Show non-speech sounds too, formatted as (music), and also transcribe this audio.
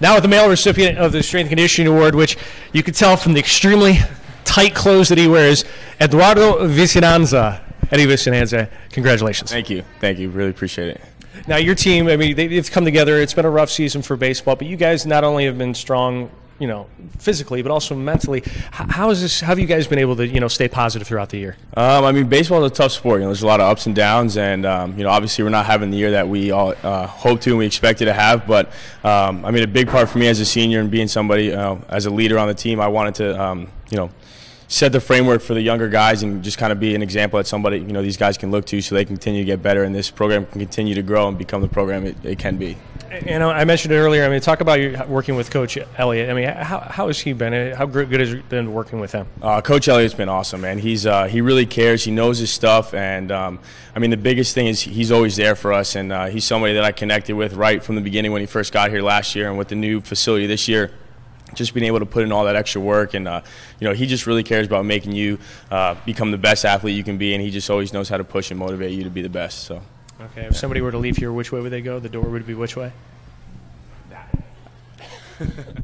Now with the male recipient of the Strength Conditioning Award, which you can tell from the extremely tight clothes that he wears, Eduardo Vicinanza. Eddie Vicinanza, congratulations. Thank you. Thank you. Really appreciate it. Now your team, I mean, they've come together. It's been a rough season for baseball, but you guys not only have been strong, you know, physically, but also mentally. How is this? How have you guys been able to, you know, stay positive throughout the year? Um, I mean, baseball is a tough sport. You know, there's a lot of ups and downs, and um, you know, obviously, we're not having the year that we all uh, hope to and we expected to have. But um, I mean, a big part for me as a senior and being somebody uh, as a leader on the team, I wanted to, um, you know, set the framework for the younger guys and just kind of be an example that somebody, you know, these guys can look to so they continue to get better, and this program can continue to grow and become the program it, it can be. And I mentioned it earlier. I mean, talk about you working with Coach Elliott. I mean, how, how has he been? How good has it been working with him? Uh, Coach Elliott's been awesome, man. He's uh, he really cares. He knows his stuff, and um, I mean the biggest thing is he's always there for us, and uh, he's somebody that I connected with right from the beginning when he first got here last year, and with the new facility this year. Just being able to put in all that extra work, and uh, you know, he just really cares about making you uh, become the best athlete you can be, and he just always knows how to push and motivate you to be the best. So. Okay. If somebody were to leave here, which way would they go? The door would be which way? (laughs)